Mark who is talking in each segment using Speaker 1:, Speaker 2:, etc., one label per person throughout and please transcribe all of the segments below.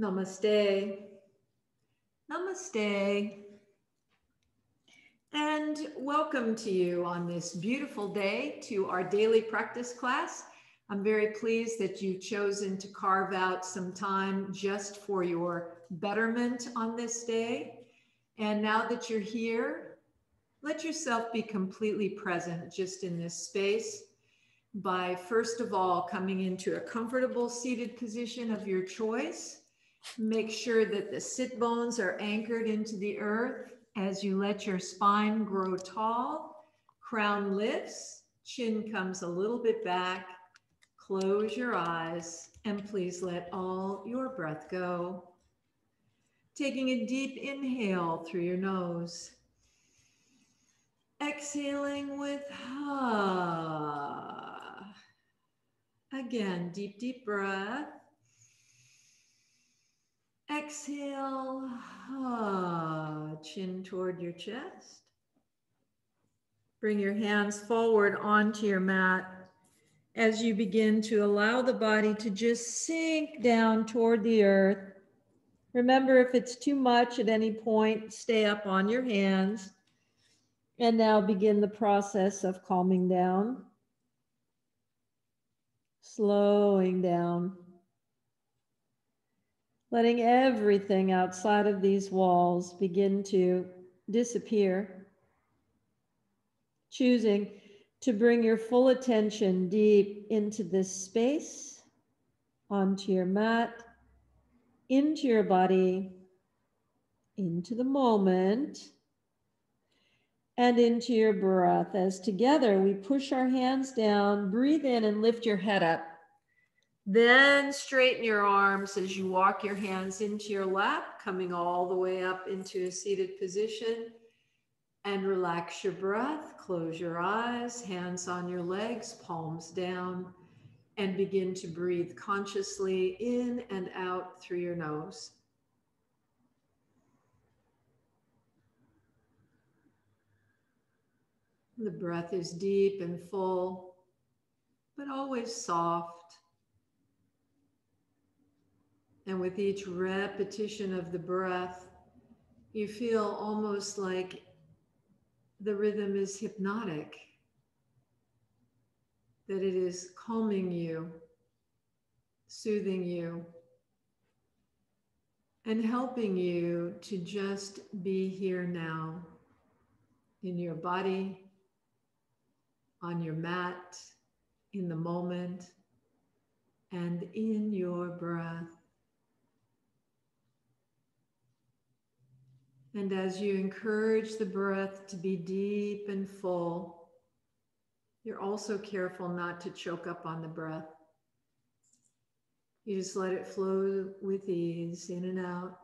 Speaker 1: Namaste. Namaste. And welcome to you on this beautiful day to our daily practice class. I'm very pleased that you've chosen to carve out some time just for your betterment on this day. And now that you're here, let yourself be completely present just in this space by first of all coming into a comfortable seated position of your choice. Make sure that the sit bones are anchored into the earth as you let your spine grow tall. Crown lifts, chin comes a little bit back. Close your eyes and please let all your breath go. Taking a deep inhale through your nose. Exhaling with ha. Again, deep, deep breath. Exhale, ah, chin toward your chest. Bring your hands forward onto your mat as you begin to allow the body to just sink down toward the earth. Remember, if it's too much at any point, stay up on your hands. And now begin the process of calming down slowing down, letting everything outside of these walls begin to disappear, choosing to bring your full attention deep into this space, onto your mat, into your body, into the moment and into your breath. As together we push our hands down, breathe in and lift your head up. Then straighten your arms as you walk your hands into your lap, coming all the way up into a seated position. And relax your breath, close your eyes, hands on your legs, palms down, and begin to breathe consciously in and out through your nose. The breath is deep and full, but always soft. And with each repetition of the breath, you feel almost like the rhythm is hypnotic, that it is calming you, soothing you, and helping you to just be here now in your body on your mat, in the moment, and in your breath. And as you encourage the breath to be deep and full, you're also careful not to choke up on the breath. You just let it flow with ease in and out.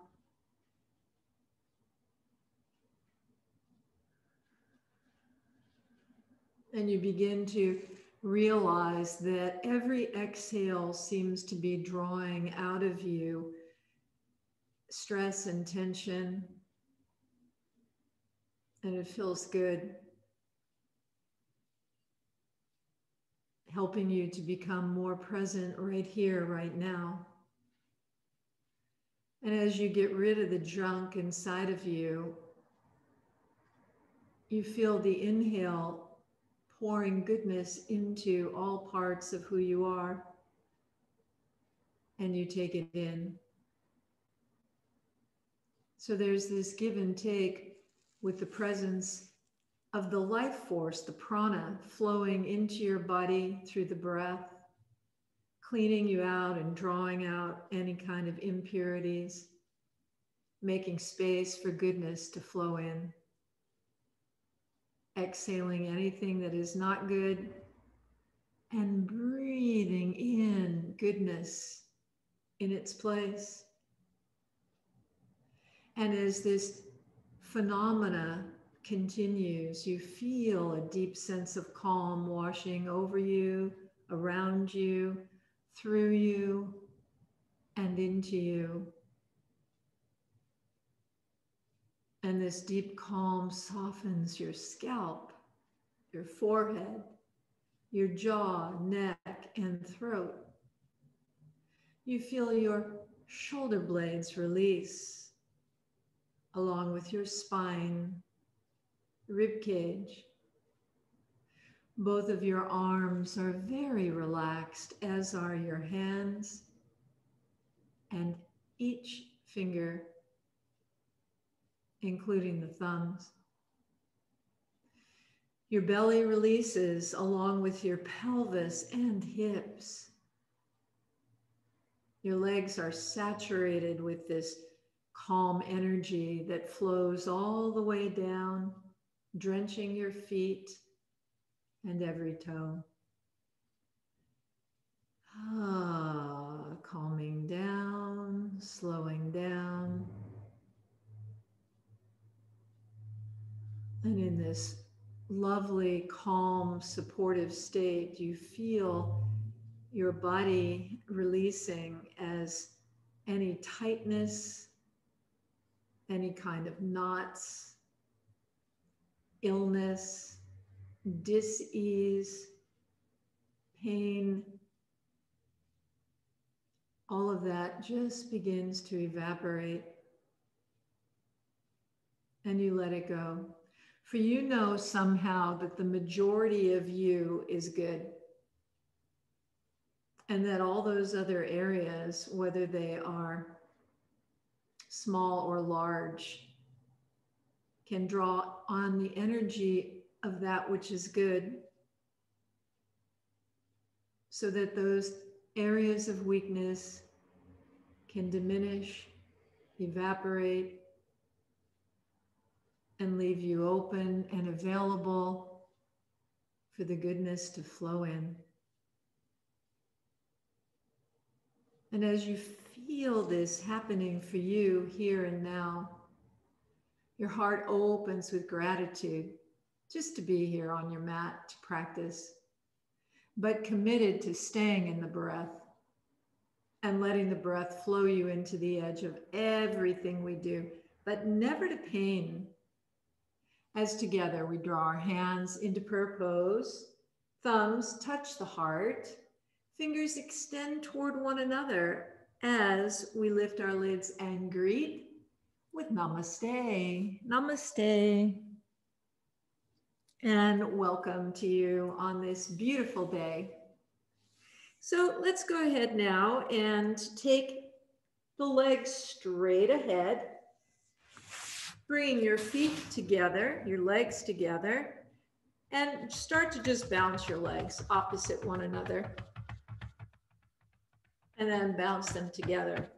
Speaker 1: And you begin to realize that every exhale seems to be drawing out of you stress and tension. And it feels good. Helping you to become more present right here, right now. And as you get rid of the junk inside of you, you feel the inhale pouring goodness into all parts of who you are. And you take it in. So there's this give and take with the presence of the life force, the prana, flowing into your body through the breath, cleaning you out and drawing out any kind of impurities, making space for goodness to flow in exhaling anything that is not good, and breathing in goodness in its place. And as this phenomena continues, you feel a deep sense of calm washing over you, around you, through you, and into you. And this deep calm softens your scalp, your forehead, your jaw, neck, and throat. You feel your shoulder blades release along with your spine, rib cage. Both of your arms are very relaxed, as are your hands, and each finger, including the thumbs. Your belly releases along with your pelvis and hips. Your legs are saturated with this calm energy that flows all the way down, drenching your feet and every toe. Ah, calming down, slowing down. And in this lovely, calm, supportive state, you feel your body releasing as any tightness, any kind of knots, illness, dis-ease, pain, all of that just begins to evaporate and you let it go. For you know somehow that the majority of you is good and that all those other areas, whether they are small or large, can draw on the energy of that which is good so that those areas of weakness can diminish, evaporate, and leave you open and available for the goodness to flow in. And as you feel this happening for you here and now, your heart opens with gratitude just to be here on your mat to practice, but committed to staying in the breath and letting the breath flow you into the edge of everything we do, but never to pain. As together we draw our hands into prayer pose, thumbs touch the heart Fingers extend toward one another as we lift our lids and greet with namaste. Namaste. And welcome to you on this beautiful day. So let's go ahead now and take the legs straight ahead, bringing your feet together, your legs together, and start to just bounce your legs opposite one another and then bounce them together.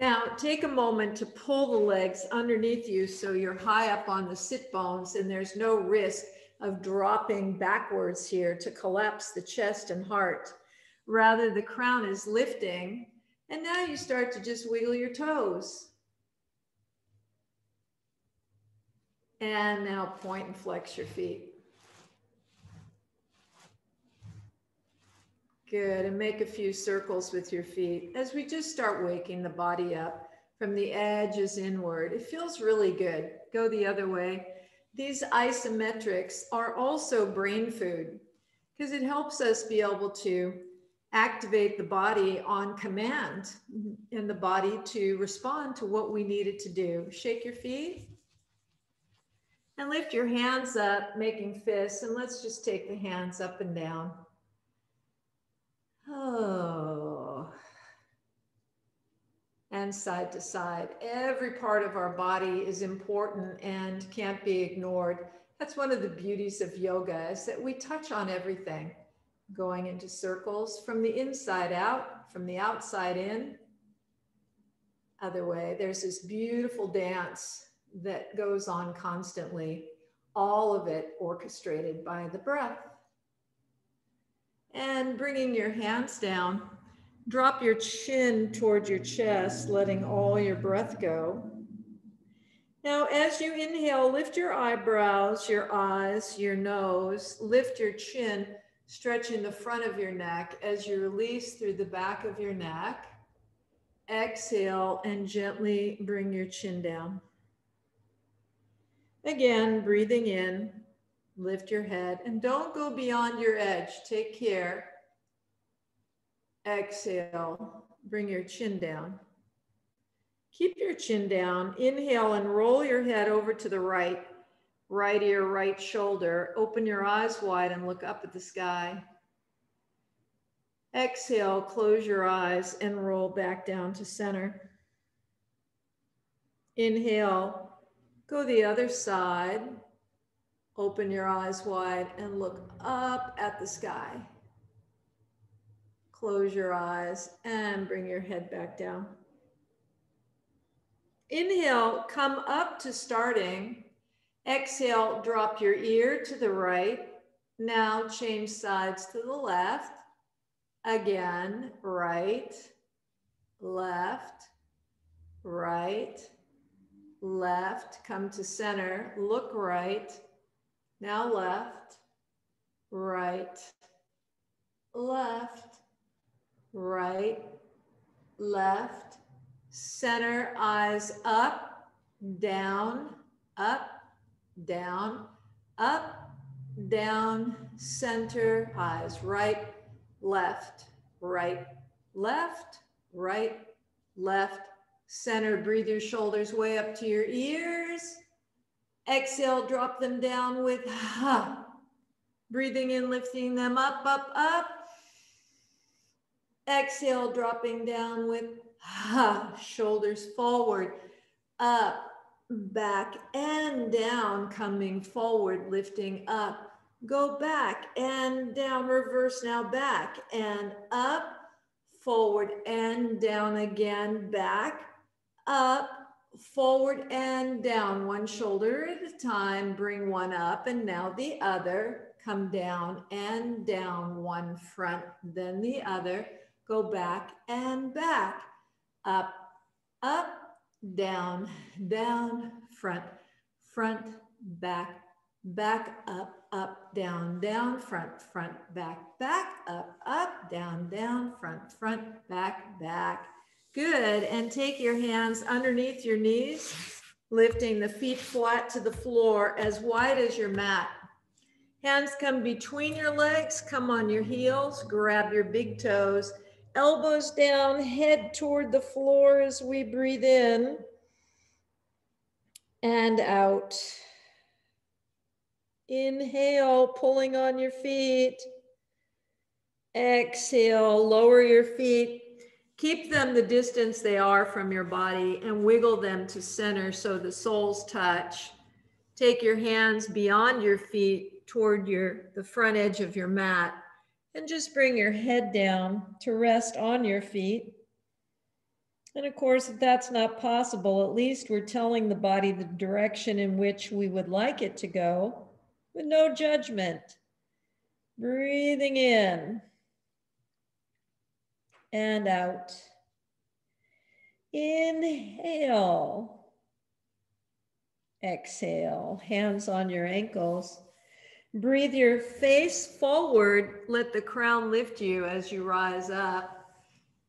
Speaker 1: Now take a moment to pull the legs underneath you so you're high up on the sit bones and there's no risk of dropping backwards here to collapse the chest and heart. Rather, the crown is lifting and now you start to just wiggle your toes. And now point and flex your feet. Good, and make a few circles with your feet as we just start waking the body up from the edges inward. It feels really good. Go the other way. These isometrics are also brain food because it helps us be able to activate the body on command and the body to respond to what we need it to do. Shake your feet and lift your hands up, making fists. And let's just take the hands up and down. Oh. And side to side. Every part of our body is important and can't be ignored. That's one of the beauties of yoga is that we touch on everything, going into circles from the inside out, from the outside in. Other way, there's this beautiful dance that goes on constantly, all of it orchestrated by the breath and bringing your hands down. Drop your chin towards your chest, letting all your breath go. Now, as you inhale, lift your eyebrows, your eyes, your nose, lift your chin, stretching the front of your neck as you release through the back of your neck. Exhale and gently bring your chin down. Again, breathing in, Lift your head and don't go beyond your edge. Take care. Exhale, bring your chin down. Keep your chin down. Inhale and roll your head over to the right, right ear, right shoulder. Open your eyes wide and look up at the sky. Exhale, close your eyes and roll back down to center. Inhale, go the other side. Open your eyes wide and look up at the sky. Close your eyes and bring your head back down. Inhale, come up to starting. Exhale, drop your ear to the right. Now change sides to the left. Again, right, left, right, left. Come to center, look right. Now left, right, left, right, left, Center, eyes up, down, up, down, up, down, center, eyes right, left, right, left, right, left, center. Breathe your shoulders way up to your ears. Exhale, drop them down with ha. Breathing in, lifting them up, up, up. Exhale, dropping down with ha, shoulders forward, up, back, and down, coming forward, lifting up. Go back and down, reverse now, back and up, forward and down again, back, up, forward and down, one shoulder at a time, bring one up, and now the other, come down and down, one front, then the other, go back and back. Up, up, down, down, front, front, back, back, up, up, down, down, front, front, back, back, up, up, down, down, front, front, back, back. Good. And take your hands underneath your knees, lifting the feet flat to the floor as wide as your mat. Hands come between your legs, come on your heels, grab your big toes elbows down, head toward the floor as we breathe in and out. Inhale, pulling on your feet. Exhale, lower your feet. Keep them the distance they are from your body and wiggle them to center so the soles touch. Take your hands beyond your feet toward your the front edge of your mat and just bring your head down to rest on your feet. And of course, if that's not possible, at least we're telling the body the direction in which we would like it to go with no judgment. Breathing in and out. Inhale. Exhale, hands on your ankles. Breathe your face forward. Let the crown lift you as you rise up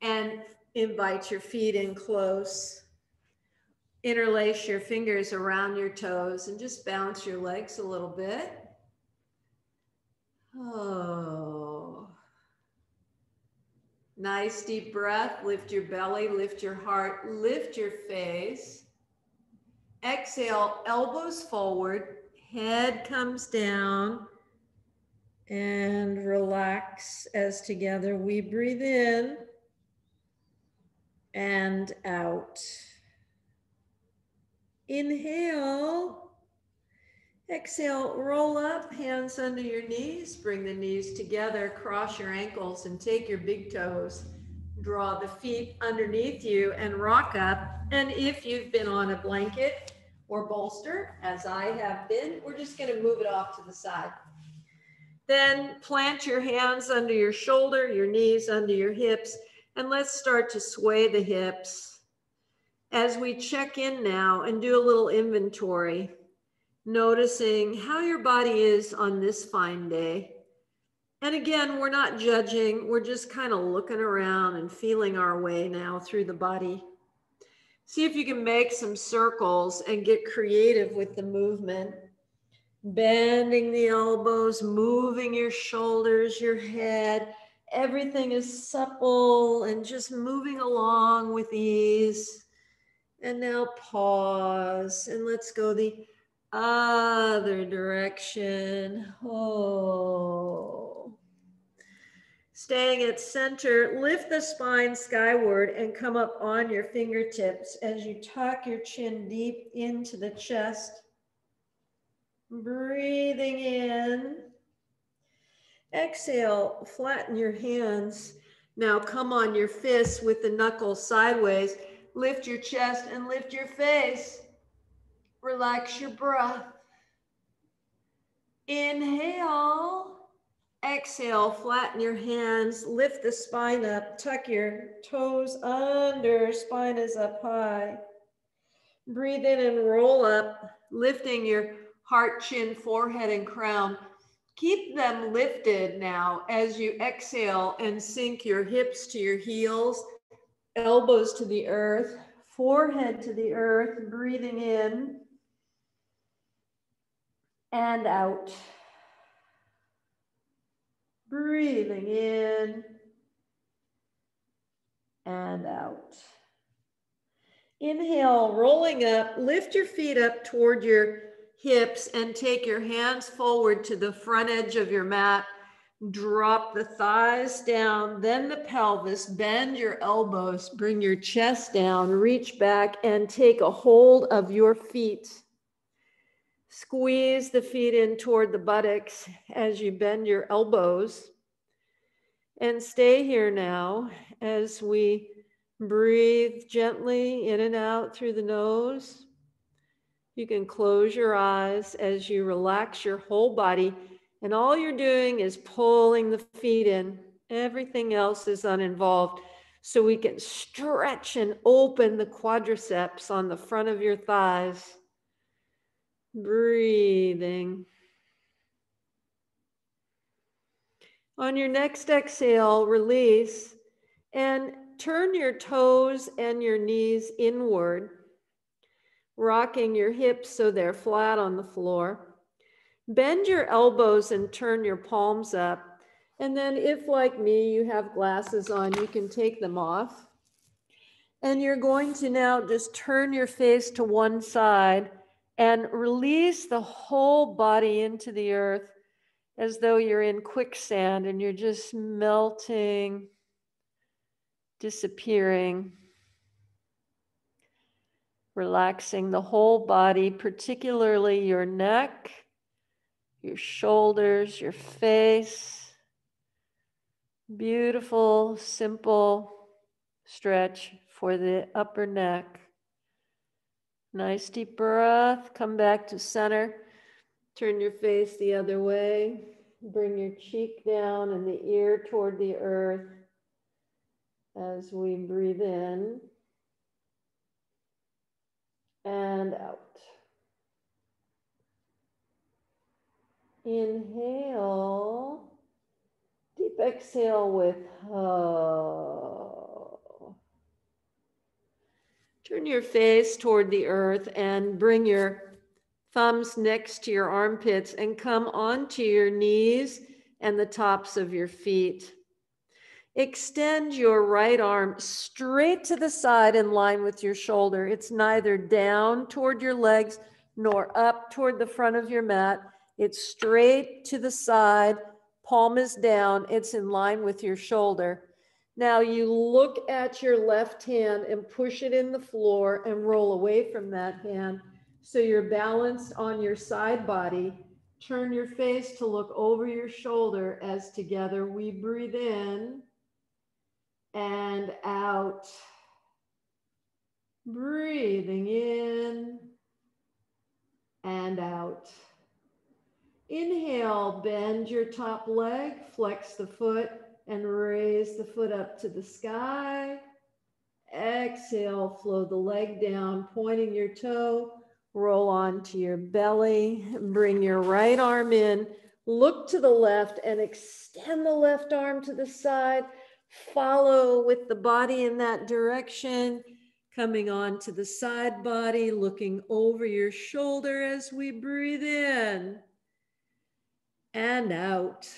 Speaker 1: and invite your feet in close. Interlace your fingers around your toes and just bounce your legs a little bit. Oh. Nice deep breath. Lift your belly, lift your heart, lift your face. Exhale, elbows forward, Head comes down and relax as together we breathe in and out. Inhale. Exhale, roll up, hands under your knees. Bring the knees together, cross your ankles, and take your big toes. Draw the feet underneath you and rock up. And if you've been on a blanket, or bolster, as I have been. We're just gonna move it off to the side. Then plant your hands under your shoulder, your knees under your hips, and let's start to sway the hips. As we check in now and do a little inventory, noticing how your body is on this fine day. And again, we're not judging, we're just kind of looking around and feeling our way now through the body. See if you can make some circles and get creative with the movement. Bending the elbows, moving your shoulders, your head. everything is supple and just moving along with ease. And now pause and let's go the other direction. Oh. Staying at center, lift the spine skyward and come up on your fingertips as you tuck your chin deep into the chest. Breathing in. Exhale, flatten your hands. Now come on your fists with the knuckles sideways. Lift your chest and lift your face. Relax your breath. Inhale. Exhale, flatten your hands, lift the spine up, tuck your toes under, spine is up high. Breathe in and roll up, lifting your heart, chin, forehead, and crown. Keep them lifted now as you exhale and sink your hips to your heels, elbows to the earth, forehead to the earth, breathing in and out. Breathing in and out. Inhale, rolling up, lift your feet up toward your hips and take your hands forward to the front edge of your mat. Drop the thighs down, then the pelvis, bend your elbows, bring your chest down, reach back and take a hold of your feet. Squeeze the feet in toward the buttocks as you bend your elbows. And stay here now as we breathe gently in and out through the nose. You can close your eyes as you relax your whole body. And all you're doing is pulling the feet in. Everything else is uninvolved. So we can stretch and open the quadriceps on the front of your thighs. Breathing. On your next exhale, release and turn your toes and your knees inward, rocking your hips so they're flat on the floor. Bend your elbows and turn your palms up. And then, if like me, you have glasses on, you can take them off. And you're going to now just turn your face to one side and release the whole body into the earth as though you're in quicksand and you're just melting, disappearing, relaxing the whole body, particularly your neck, your shoulders, your face. Beautiful, simple stretch for the upper neck. Nice deep breath. Come back to center. Turn your face the other way. Bring your cheek down and the ear toward the earth as we breathe in and out. Inhale. Deep exhale with oh. Turn your face toward the earth and bring your thumbs next to your armpits and come onto your knees and the tops of your feet. Extend your right arm straight to the side in line with your shoulder. It's neither down toward your legs nor up toward the front of your mat. It's straight to the side, palm is down, it's in line with your shoulder. Now you look at your left hand and push it in the floor and roll away from that hand. So you're balanced on your side body. Turn your face to look over your shoulder as together we breathe in and out. Breathing in and out. Inhale, bend your top leg, flex the foot, and raise the foot up to the sky. Exhale, flow the leg down, pointing your toe, roll onto your belly, bring your right arm in, look to the left and extend the left arm to the side. Follow with the body in that direction, coming on to the side body, looking over your shoulder as we breathe in and out.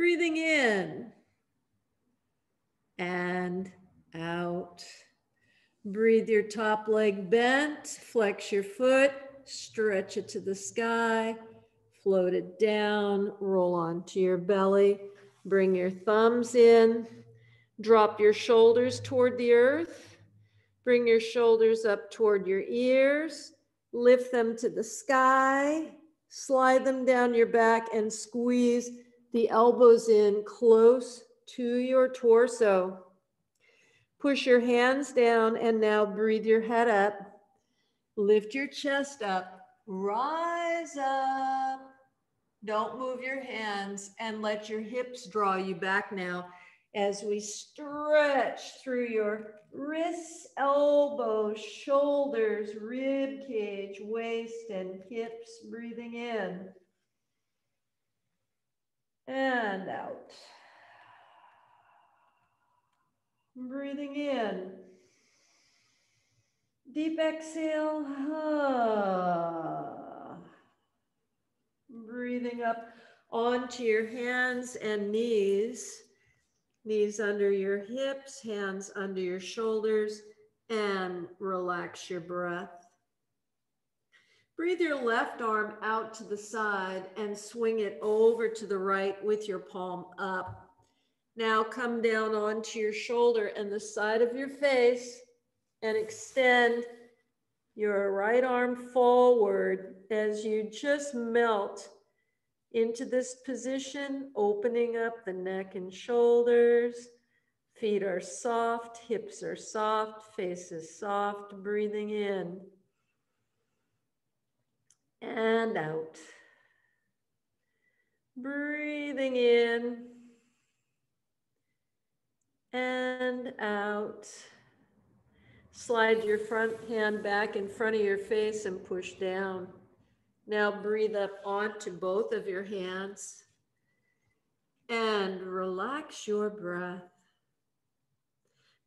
Speaker 1: Breathing in and out. Breathe your top leg bent, flex your foot, stretch it to the sky, float it down, roll onto your belly. Bring your thumbs in, drop your shoulders toward the earth. Bring your shoulders up toward your ears, lift them to the sky, slide them down your back, and squeeze the elbows in close to your torso. Push your hands down and now breathe your head up. Lift your chest up, rise up. Don't move your hands and let your hips draw you back now as we stretch through your wrists, elbows, shoulders, rib cage, waist, and hips. Breathing in and out. Breathing in. Deep exhale. Breathing up onto your hands and knees. Knees under your hips, hands under your shoulders, and relax your breath. Breathe your left arm out to the side and swing it over to the right with your palm up. Now come down onto your shoulder and the side of your face and extend your right arm forward as you just melt into this position, opening up the neck and shoulders. Feet are soft, hips are soft, face is soft, breathing in and out. Breathing in and out. Slide your front hand back in front of your face and push down. Now breathe up onto both of your hands and relax your breath.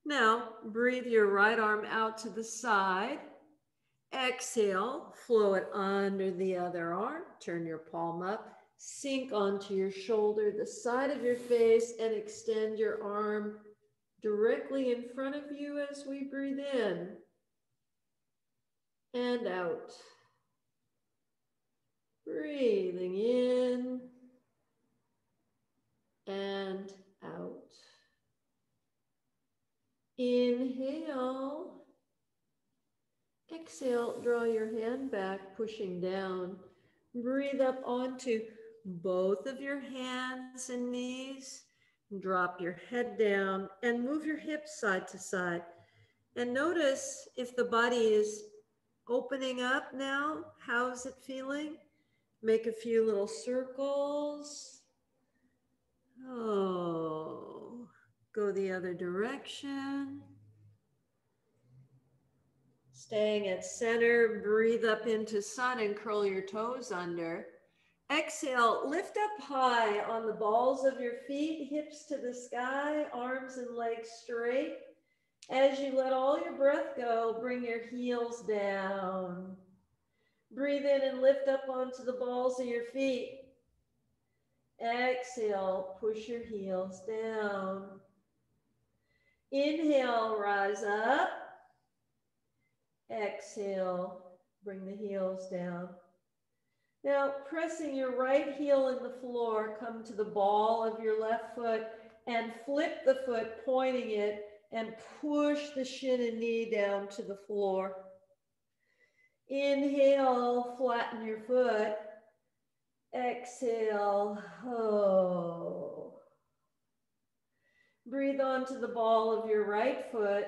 Speaker 1: Now breathe your right arm out to the side. Exhale, flow it under the other arm. Turn your palm up. Sink onto your shoulder, the side of your face, and extend your arm directly in front of you as we breathe in and out. Breathing in and out. Inhale. Exhale, draw your hand back, pushing down. Breathe up onto both of your hands and knees. Drop your head down and move your hips side to side. And notice if the body is opening up now, how's it feeling? Make a few little circles. Oh, go the other direction. Staying at center, breathe up into sun and curl your toes under. Exhale, lift up high on the balls of your feet, hips to the sky, arms and legs straight. As you let all your breath go, bring your heels down. Breathe in and lift up onto the balls of your feet. Exhale, push your heels down. Inhale, rise up. Exhale, bring the heels down. Now, pressing your right heel in the floor, come to the ball of your left foot and flip the foot, pointing it, and push the shin and knee down to the floor. Inhale, flatten your foot. Exhale, oh. Breathe onto the ball of your right foot.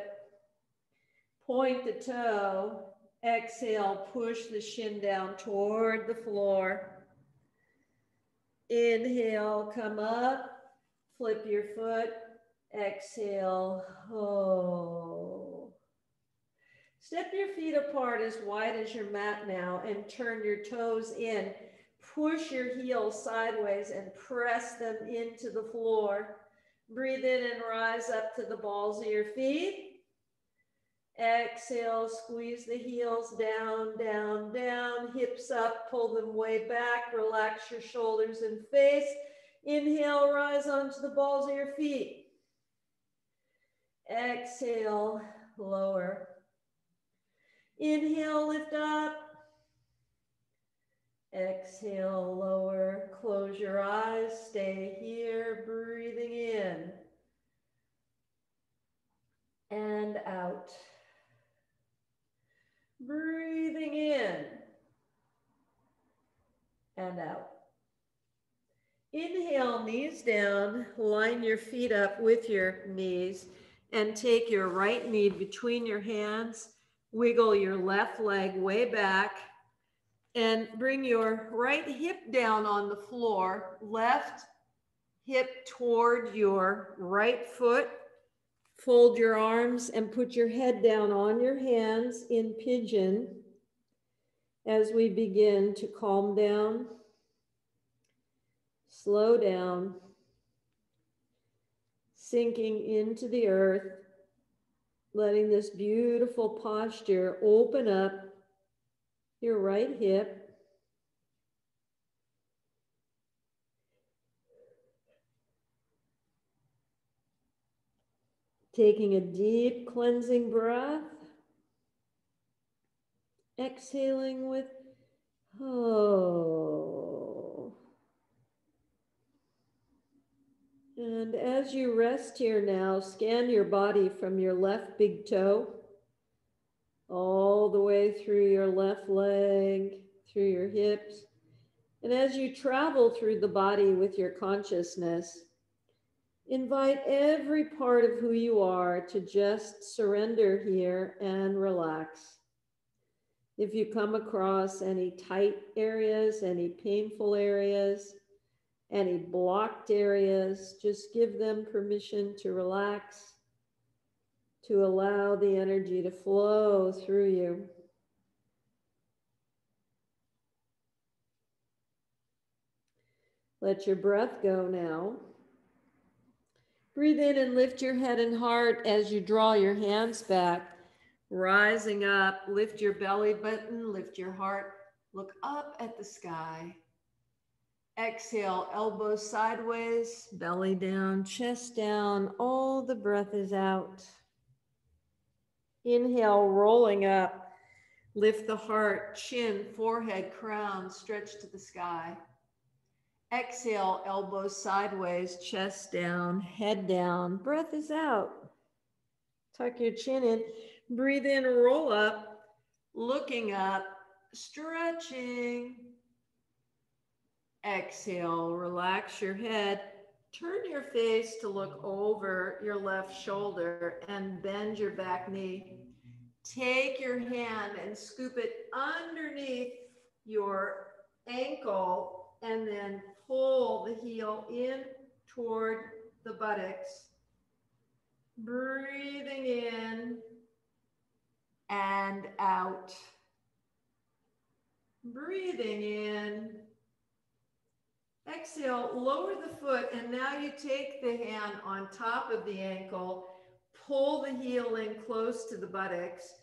Speaker 1: Point the toe Exhale, push the shin down toward the floor. Inhale, come up, flip your foot. Exhale, oh. Step your feet apart as wide as your mat now and turn your toes in. Push your heels sideways and press them into the floor. Breathe in and rise up to the balls of your feet. Exhale, squeeze the heels down, down, down, hips up, pull them way back, relax your shoulders and face.
Speaker 2: Inhale, rise onto the balls of your feet. Exhale, lower. Inhale, lift up. Exhale, lower. Close your eyes. Stay here, breathing in and out. Breathing in and out. Inhale, knees down, line your feet up with your knees, and take your right knee between your hands. Wiggle your left leg way back, and bring your right hip down on the floor, left hip toward your right foot. Fold your arms and put your head down on your hands in pigeon as we begin to calm down, slow down, sinking into the earth, letting this beautiful posture open up your right hip. Taking a deep cleansing breath. Exhaling with oh. And as you rest here now, scan your body from your left big toe all the way through your left leg, through your hips. And as you travel through the body with your consciousness, invite every part of who you are to just surrender here and relax. If you come across any tight areas, any painful areas, any blocked areas, just give them permission to relax to allow the energy to flow through you. Let your breath go now. Breathe in and lift your head and heart as you draw your hands back, rising up. Lift your belly button, lift your heart, look up at the sky. Exhale, elbows sideways, belly down, chest down. All the breath is out. Inhale, rolling up. Lift the heart, chin, forehead, crown, stretch to the sky. Exhale, elbows sideways, chest down, head down. Breath is out. Tuck your chin in. Breathe in, roll up, looking up, stretching. Exhale, relax your head. Turn your face to look over your left shoulder and bend your back knee. Take your hand and scoop it underneath your ankle and then pull the heel in toward the buttocks. Breathing in and out. Breathing in Exhale, lower the foot, and now you take the hand on top of the ankle, pull the heel in close to the buttocks,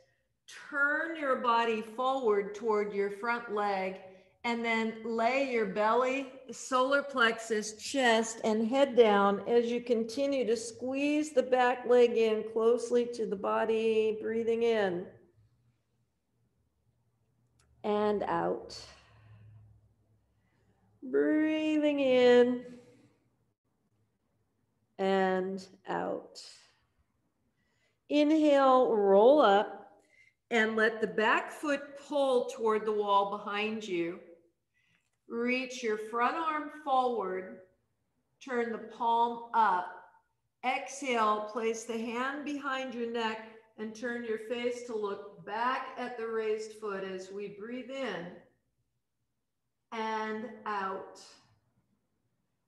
Speaker 2: turn your body forward toward your front leg, and then lay your belly, solar plexus, chest, and head down as you continue to squeeze the back leg in closely to the body, breathing in and out. Breathing in and out. Inhale, roll up and let the back foot pull toward the wall behind you. Reach your front arm forward, turn the palm up. Exhale, place the hand behind your neck and turn your face to look back at the raised foot as we breathe in and out.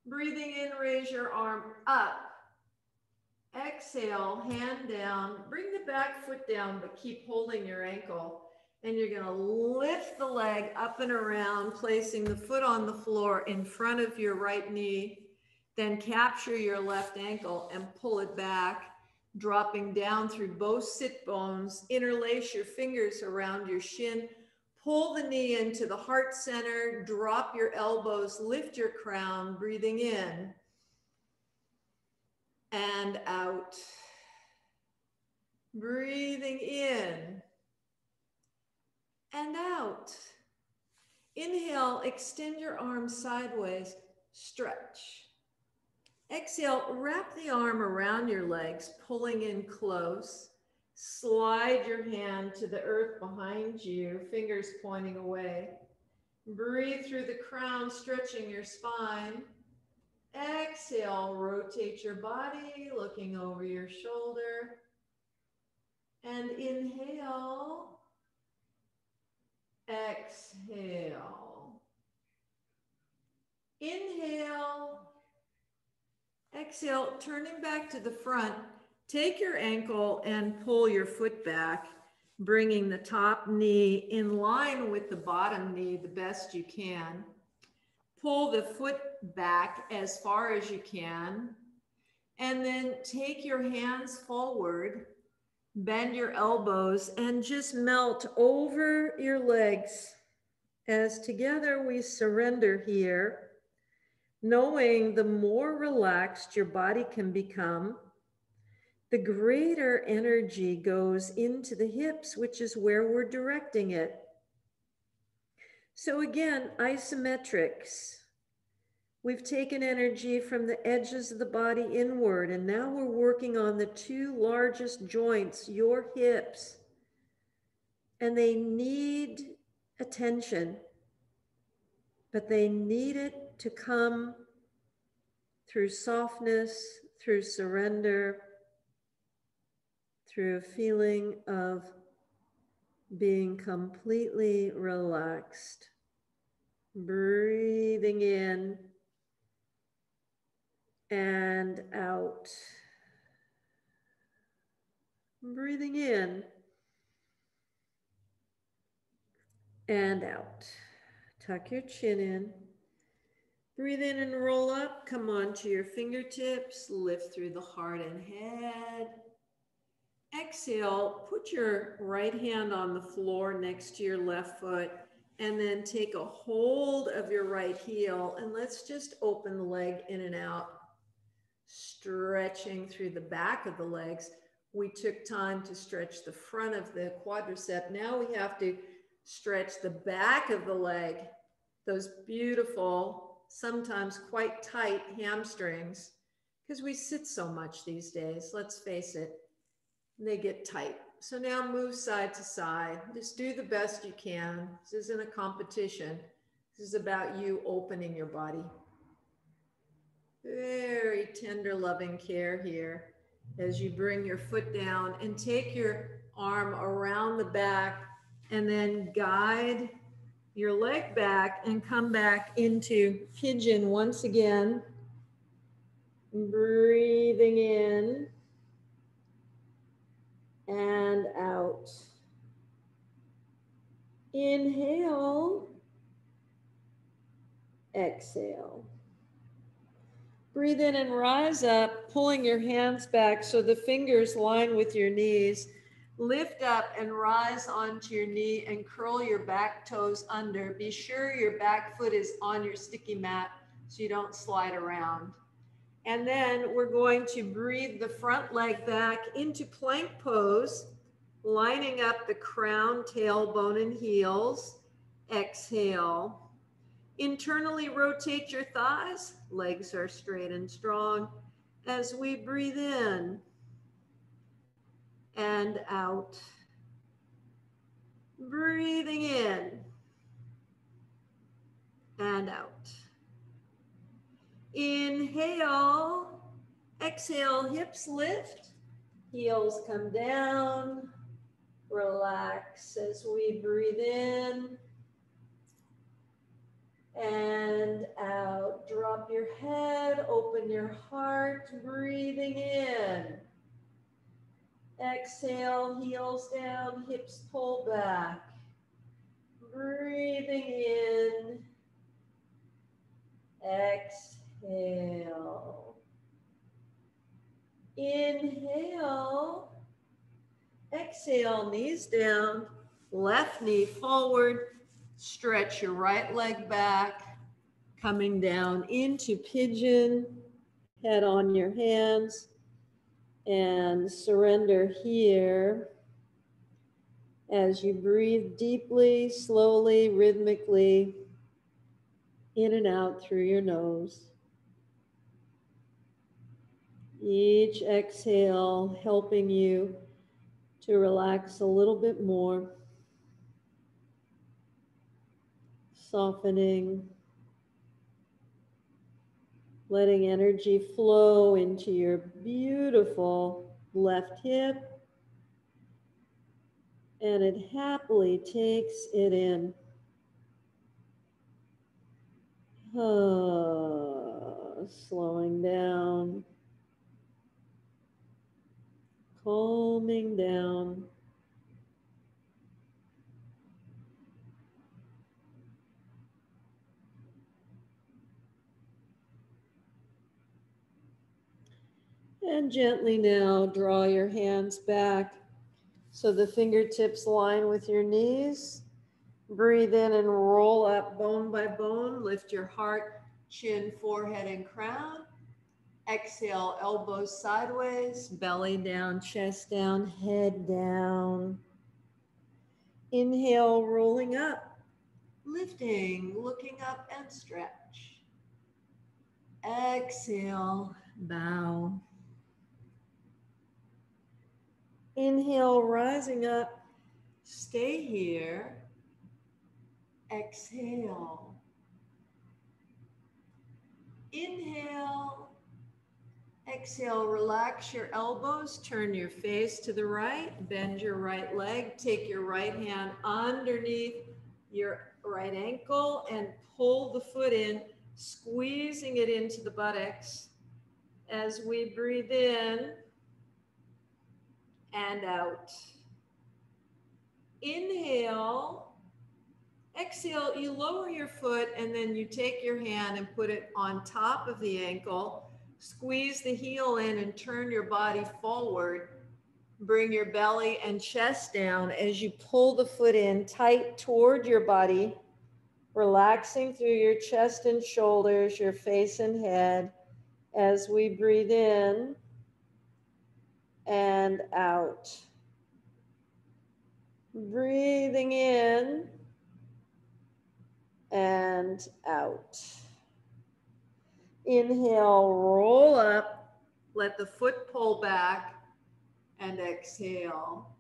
Speaker 2: Breathing in, raise your arm up. Exhale, hand down. Bring the back foot down, but keep holding your ankle. And you're going to lift the leg up and around, placing the foot on the floor in front of your right knee. Then capture your left ankle and pull it back, dropping down through both sit bones. Interlace your fingers around your shin
Speaker 1: Pull the knee into the heart center, drop your elbows, lift your crown, breathing in and out. Breathing in and out. Inhale, extend your arms sideways, stretch. Exhale, wrap the arm around your legs, pulling in close. Slide your hand to the earth behind you, fingers pointing away. Breathe through the crown, stretching your spine. Exhale, rotate your body, looking over your shoulder. And inhale. Exhale. Inhale. Exhale, turning back to the front. Take your ankle and pull your foot back, bringing the top knee in line with the bottom knee the best you can. Pull the foot back as far as you can. And then take your hands forward, bend your elbows, and just melt over your legs as together we surrender here, knowing the more relaxed your body can become the greater energy goes into the hips, which is where we're directing it. So again, isometrics. We've taken energy from the edges of the body inward, and now we're working on the two largest joints, your hips. And they need attention, but they need it to come through softness, through surrender, through a feeling of being completely relaxed. Breathing in and out. Breathing in and out. Tuck your chin in. Breathe in and roll up. Come onto your fingertips. Lift through the heart and head. Exhale, put your right hand on the floor next to your left foot and then take a hold of your right heel and let's just open the leg in and out, stretching through the back of the legs. We took time to stretch the front of the quadricep. Now we have to stretch the back of the leg, those beautiful, sometimes quite tight hamstrings, because we sit so much these days, let's face it they get tight. So now move side to side. Just do the best you can. This isn't a competition. This is about you opening your body. Very tender, loving care here as you bring your foot down and take your arm around the back and then guide your leg back and come back into pigeon once again. Breathing in and out. Inhale, exhale. Breathe in and rise up, pulling your hands back so the fingers line with your knees. Lift up and rise onto your knee and curl your back toes under. Be sure your back foot is on your sticky mat so you don't slide around. And then we're going to breathe the front leg back into plank pose, lining up the crown, tailbone, and heels. Exhale. Internally rotate your thighs. Legs are straight and strong as we breathe in and out. Breathing in and out. Inhale, exhale, hips lift, heels come down. Relax as we breathe in and out. Drop your head, open your heart, breathing in. Exhale, heels down, hips pull back. Breathing in. Exhale. Inhale. Exhale, knees down, left knee forward,
Speaker 2: Stretch your right leg back, coming down into pigeon, head on your hands, and surrender here as you breathe deeply, slowly, rhythmically, in and out through your nose. Each exhale helping you to relax a little bit more, softening, letting energy flow into your beautiful left hip. And it happily takes it in. Uh, slowing down. calming down. And gently now draw your hands back so the fingertips line with your knees. Breathe in and roll up bone by bone. Lift your heart, chin, forehead, and crown. Exhale, elbows sideways, belly down, chest down, head down. Inhale, rolling up, lifting, looking up and stretch. Exhale, bow. Inhale, rising up, stay here. Exhale. Inhale, Exhale, relax your elbows, turn your face to the right, bend your right leg, take your right hand underneath your right ankle and pull the foot in, squeezing it into the buttocks. As we breathe in and out. Inhale. Exhale, you lower your foot and then you take your hand and put it on top of the ankle Squeeze the heel in and turn your body forward. Bring your belly and chest down as you pull the foot in tight toward your body, relaxing through your chest and shoulders, your face and head as we breathe in and out. Breathing in and out. Inhale, roll up, let the foot pull back, and exhale.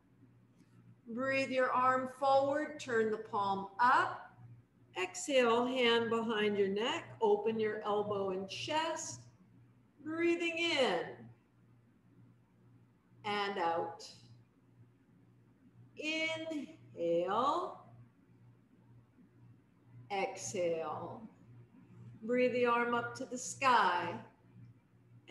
Speaker 2: Breathe your arm forward, turn the palm up. Exhale, hand behind your neck, open your elbow and chest. Breathing in and out. Inhale, exhale. Breathe the arm up to the sky.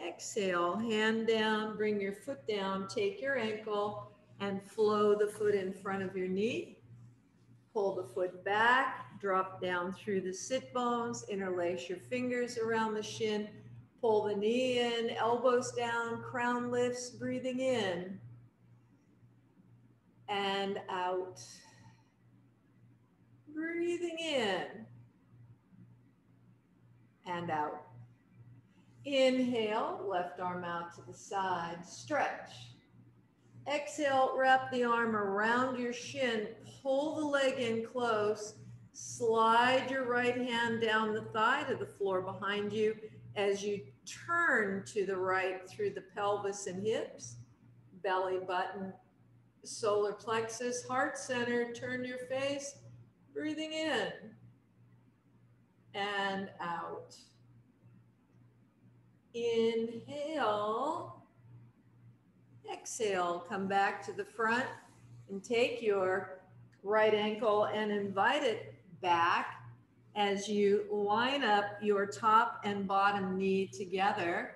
Speaker 2: Exhale, hand down, bring your foot down, take your ankle and flow the foot in front of your knee. Pull the foot back, drop down through the sit bones, interlace your fingers around the shin, pull the knee in, elbows down, crown lifts, breathing in and out. Breathing in and out. Inhale, left arm out to the side, stretch. Exhale, wrap the arm around your shin, pull the leg in close, slide your right hand down the thigh to the floor behind you as you turn to the right through the pelvis and hips, belly button, solar plexus, heart center, turn your face, breathing in and out. Inhale. Exhale, come back to the front and take your right ankle and invite it back as you line up your top and bottom knee together.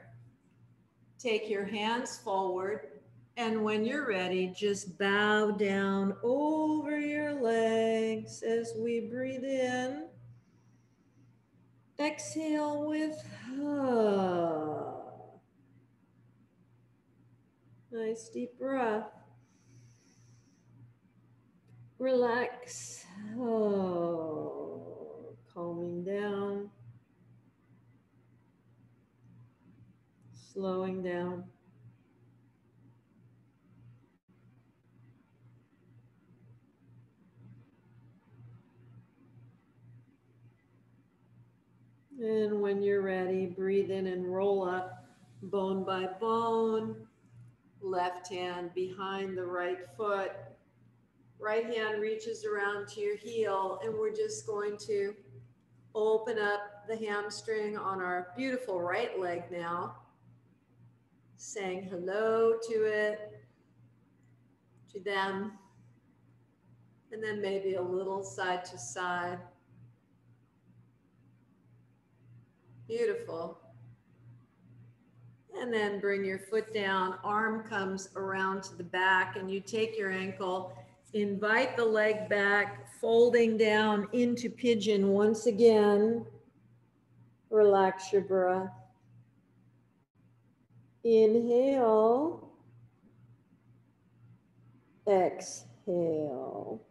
Speaker 2: Take your hands forward and when you're ready, just bow down over your legs as we breathe in. Exhale with ah. Nice deep breath. Relax Oh, calming down, slowing down. And when you're ready, breathe in and roll up bone by bone. Left hand behind the right foot. Right hand reaches around to your heel, and we're just going to open up the hamstring on our beautiful right leg now. Saying hello to it, to them, and then maybe a little side to side. Beautiful. And then bring your foot down, arm comes around to the back, and you take your ankle, invite the leg back, folding down into pigeon once again. Relax your breath. Inhale. Exhale.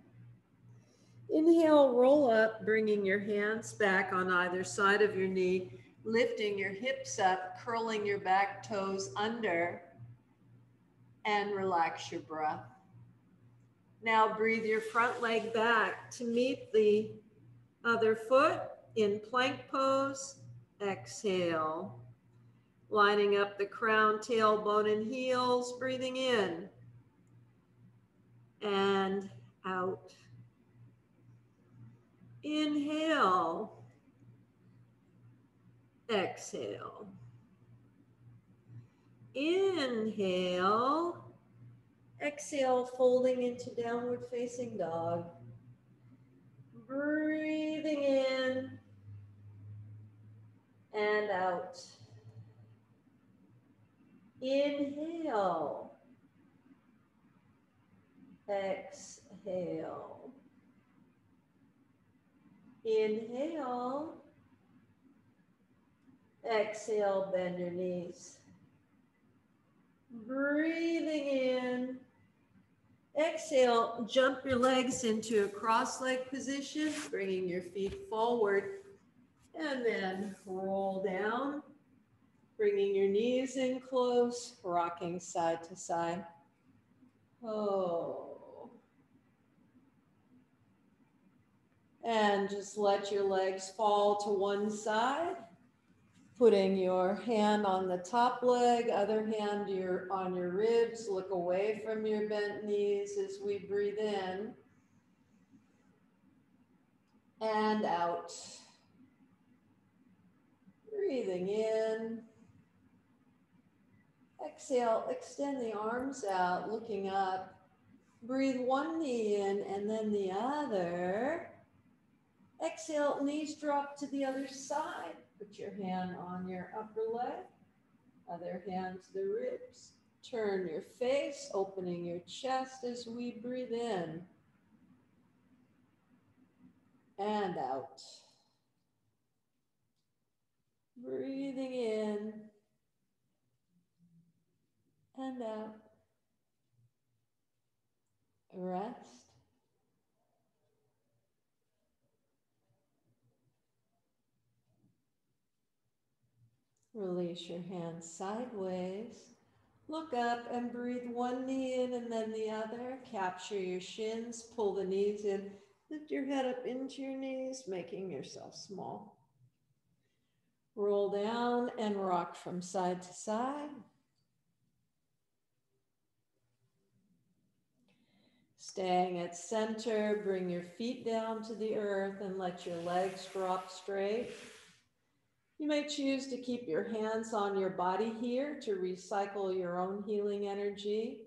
Speaker 2: Inhale, roll up, bringing your hands back on either side of your knee lifting your hips up, curling your back toes under, and relax your breath. Now breathe your front leg back to meet the other foot in plank pose. Exhale. Lining up the crown, tailbone, and heels, breathing in and out. Inhale Exhale. Inhale. Exhale, folding into downward facing dog. Breathing in and out. Inhale. Exhale. Inhale. Exhale, bend your knees. Breathing in. Exhale, jump your legs into a cross leg position, bringing your feet forward. And then roll down, bringing your knees in close, rocking side to side. Oh. And just let your legs fall to one side putting your hand on the top leg, other hand your, on your ribs. Look away from your bent knees as we breathe in and out. Breathing in. Exhale, extend the arms out, looking up. Breathe one knee in and then the other. Exhale, knees drop to the other side. Put your hand on your upper leg, other hand to the ribs. Turn your face, opening your chest as we breathe in and out. Breathing in and out. Rest. Release your hands sideways. Look up and breathe one knee in and then the other. Capture your shins, pull the knees in. Lift your head up into your knees, making yourself small. Roll down and rock from side to side. Staying at center, bring your feet down to the earth and let your legs drop straight. You may choose to keep your hands on your body here to recycle your own healing energy,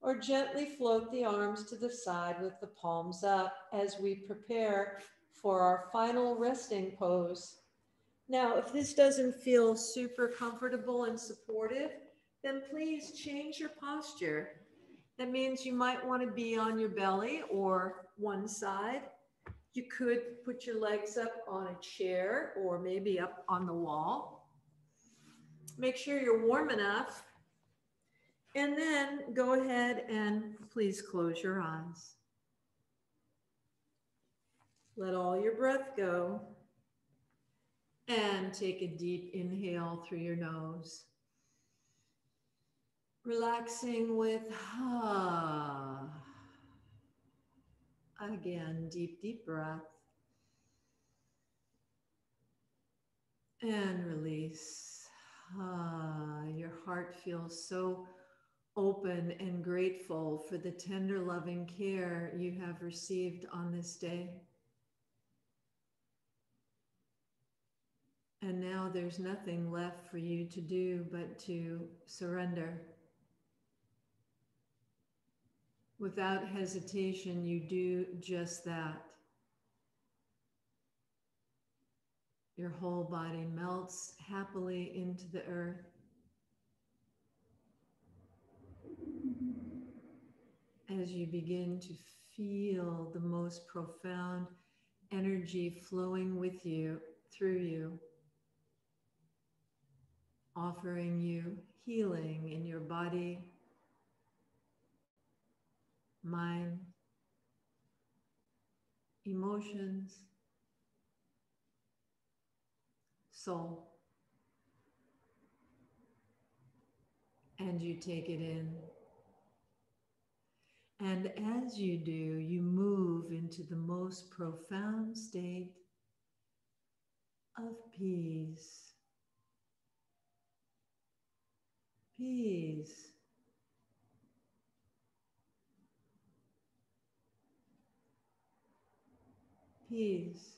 Speaker 2: or gently float the arms to the side with the palms up as we prepare for our final resting pose. Now, if this doesn't feel super comfortable and supportive, then please change your posture. That means you might want to be on your belly or one side you could put your legs up on a chair or maybe up on the wall. Make sure you're warm enough. And then go ahead and please close your eyes.
Speaker 1: Let all your breath go. And take a deep inhale through your nose. Relaxing with ah. Again, deep, deep breath. And release. Ah, your heart feels so open and grateful for the tender, loving care you have received on this day. And now there's nothing left for you to do but to surrender. Without hesitation, you do just that. Your whole body melts happily into the earth. As you begin to feel the most profound energy flowing with you, through you, offering you healing in your body, mind, emotions, soul. And you take it in. And as you do, you move into the most profound state of peace. Peace. Isso.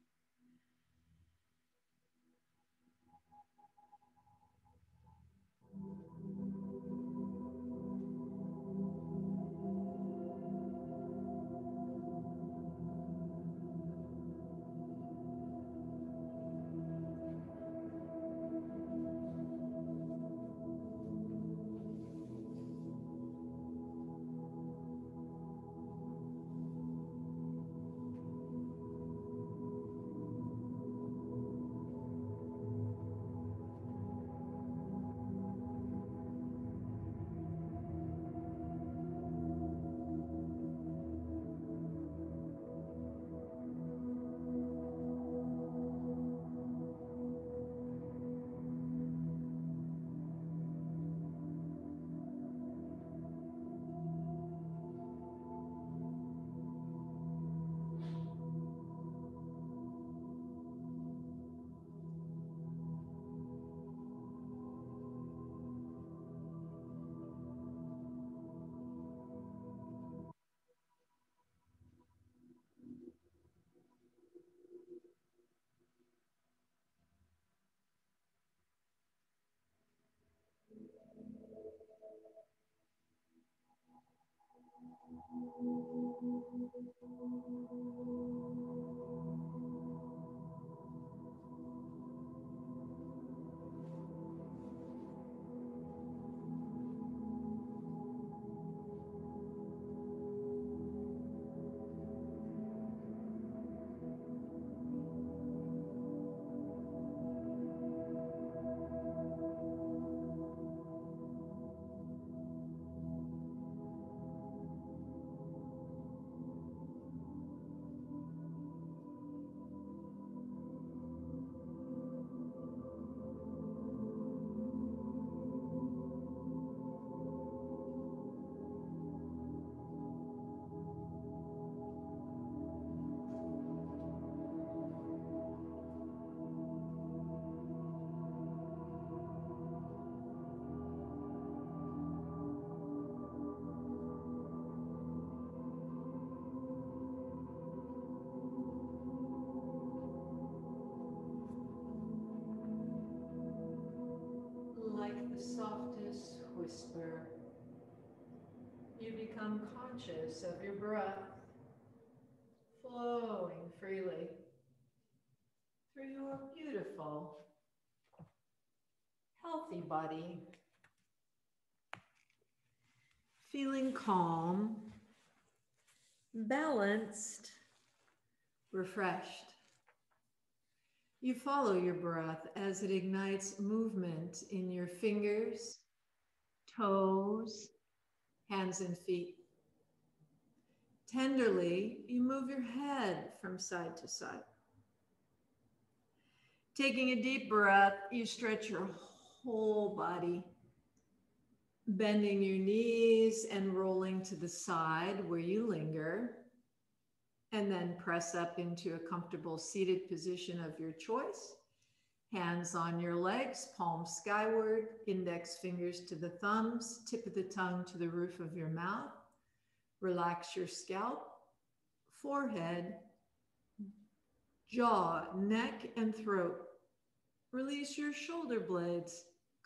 Speaker 1: Thank you. Peace. whisper. You become conscious of your breath flowing freely through your beautiful, healthy body. Feeling calm, balanced, refreshed. You follow your breath as it ignites movement in your fingers, toes, hands, and feet. Tenderly, you move your head from side to side. Taking a deep breath, you stretch your whole body, bending your knees and rolling to the side where you linger. And then press up into a comfortable seated position of your choice. Hands on your legs, palms skyward, index fingers to the thumbs, tip of the tongue to the roof of your mouth. Relax your scalp, forehead, jaw, neck, and throat. Release your shoulder blades,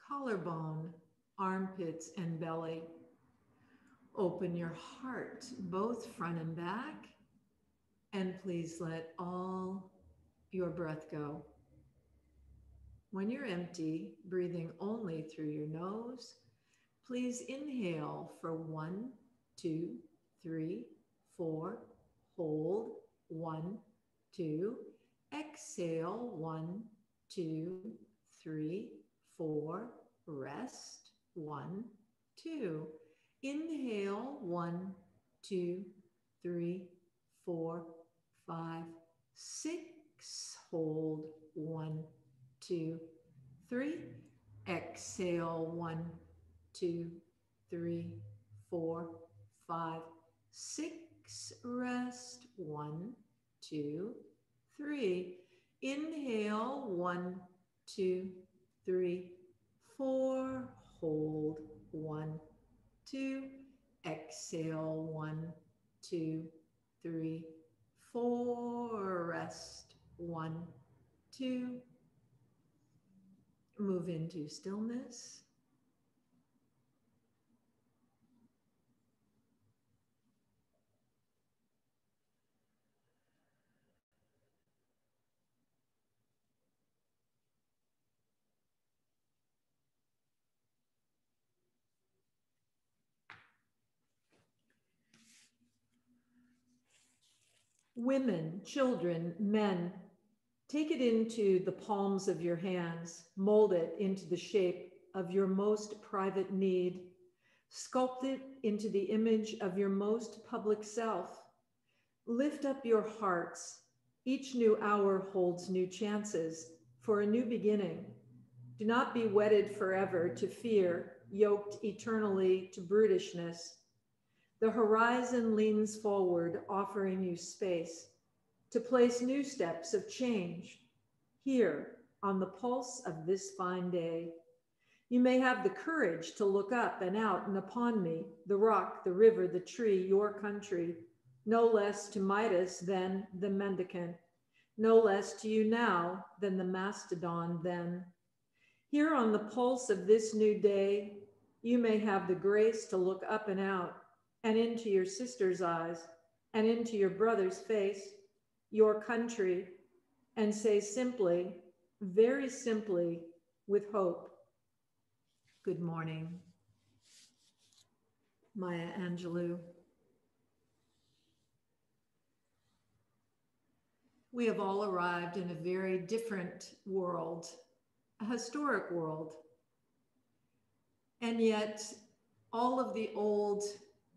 Speaker 1: collarbone, armpits, and belly. Open your heart, both front and back, and please let all your breath go. When you're empty, breathing only through your nose, please inhale for one, two, three, four, hold, one, two, exhale, one, two, three, four, rest, one, two, inhale, one, two, three, four, five, six, hold, one, two, three, exhale, one, two, three, four, five, six, rest, one, two, three. Inhale, one, two, three, four, hold, one, two, exhale, one, two, three, four, rest, one, two, move into stillness. Women, children, men, take it into the palms of your hands, mold it into the shape of your most private need, sculpt it into the image of your most public self. Lift up your hearts. Each new hour holds new chances for a new beginning. Do not be wedded forever to fear, yoked eternally to brutishness. The horizon leans forward, offering you space to place new steps of change here on the pulse of this fine day. You may have the courage to look up and out and upon me, the rock, the river, the tree, your country, no less to Midas than the mendicant, no less to you now than the mastodon then. Here on the pulse of this new day, you may have the grace to look up and out and into your sister's eyes and into your brother's face, your country, and say simply, very simply, with hope, Good morning. Maya Angelou. We have all arrived in a very different world, a historic world. And yet, all of the old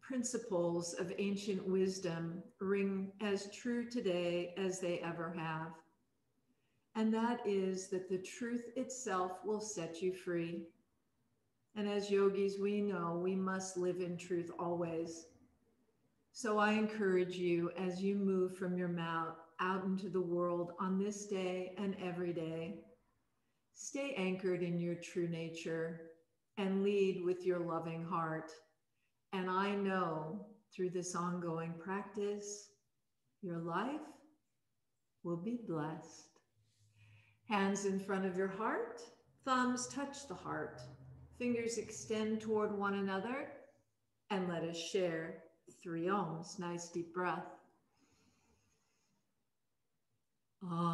Speaker 1: principles of ancient wisdom ring as true today as they ever have. And that is that the truth itself will set you free. And as yogis, we know we must live in truth always. So I encourage you as you move from your mouth out into the world on this day and every day, stay anchored in your true nature and lead with your loving heart. And I know through this ongoing practice, your life will be blessed. Hands in front of your heart, thumbs touch the heart, Fingers extend toward one another and let us share three Oms. Nice deep breath. Shanti,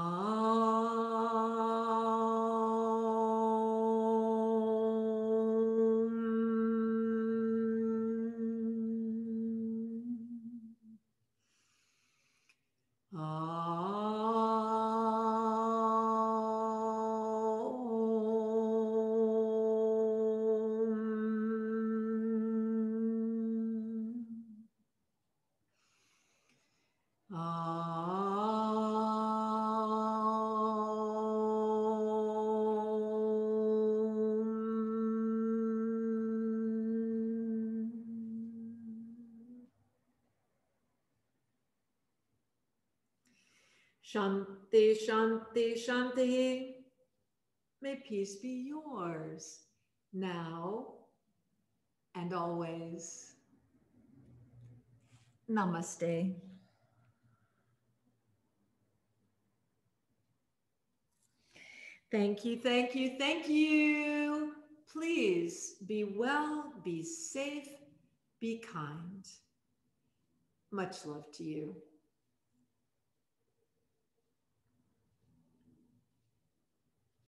Speaker 1: Shanti, Shanti. May peace be yours now and always. Namaste. Thank you, thank you, thank you. Please be well, be safe, be kind. Much love to you.